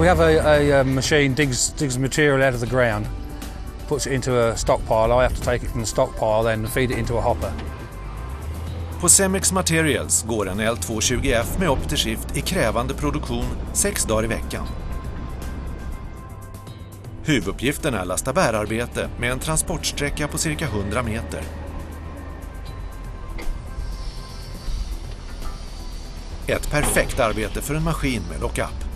We have a, a, a machine digs digs material out of the ground, puts it into a stockpile. I have to take it from the stockpile and feed it into a hopper. På Cemex Materials går en L220F med Optiskift i krävande produktion sex dagar i veckan. Huvuduppgiften är lasta bärarbete med en transportsträcka på cirka 100 meter. Ett perfekt arbete för en maskin med lockup.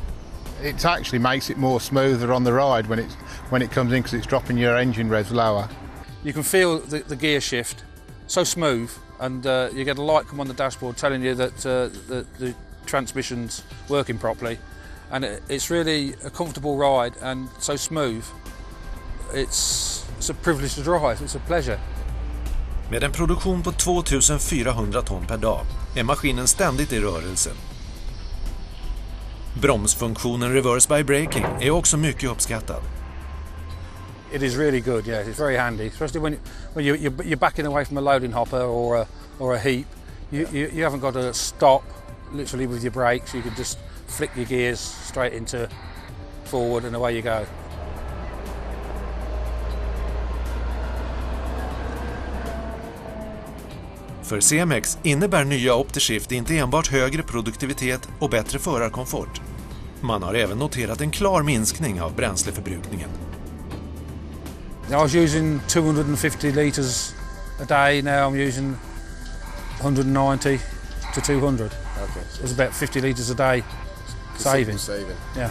It actually makes it more smoother on the ride when it when it comes in because it's dropping your engine revs lower. You can feel the, the gear shift so smooth, and uh, you get a light come on the dashboard telling you that uh, the, the transmission's working properly. And it, it's really a comfortable ride and so smooth. It's, it's a privilege to drive, it's a pleasure. Med en produktion på 2400 ton per dag är maskinen ständigt i rörelse. Bromsfunktionen reverse by braking är också mycket uppskattad. It is really good, yeah. It's very handy, especially when, when you, you're, backing away from a loading hopper or a, or a heap. You, you, you haven't got to stop literally with your brakes. You can just flick your gears straight into forward and away you go. För CMX innebär nya Optishift inte enbart högre produktivitet och bättre förarkomfort. Man har även noterat en klar minskning av bränsleförbrukningen. I was using 250 litres a day, now I'm using 190 to 200. Okay. It's about 50 litres a day saving. Saving. Yeah.